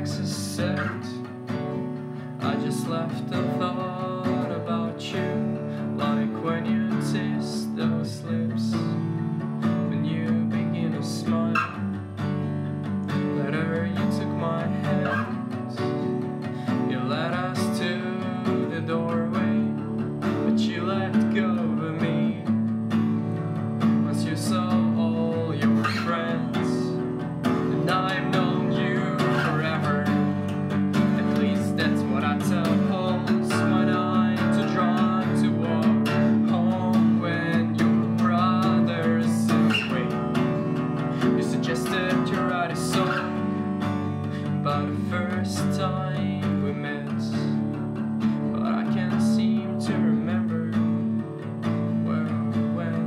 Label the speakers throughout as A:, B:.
A: taxes set. I just left a thought about you Like when you taste those lips. When you begin to smile Later you took my hand You led us to the doorway But you left first time we met But I can't seem to remember where or when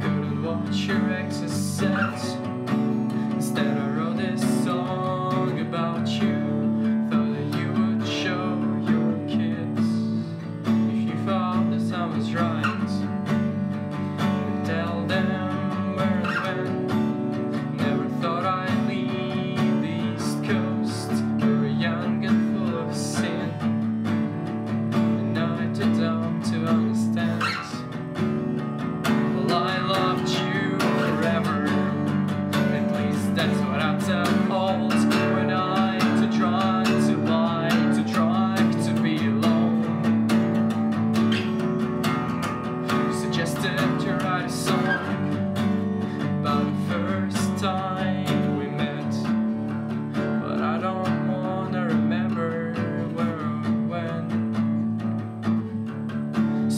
A: Couldn't watch your exes set.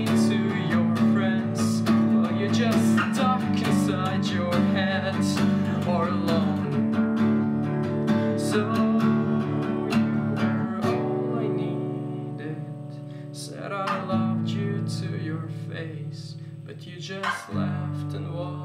A: to your friends. Or you're just stuck inside your head Or alone? So you were all I needed Said I loved you to your face But you just laughed and walked